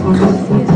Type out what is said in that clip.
嗯。